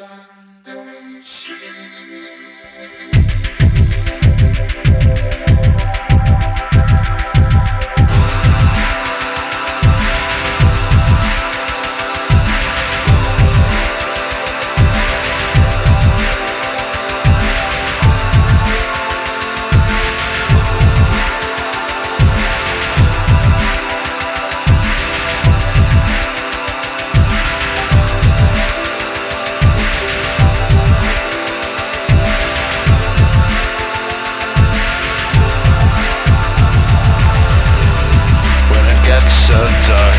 Sunday When it dark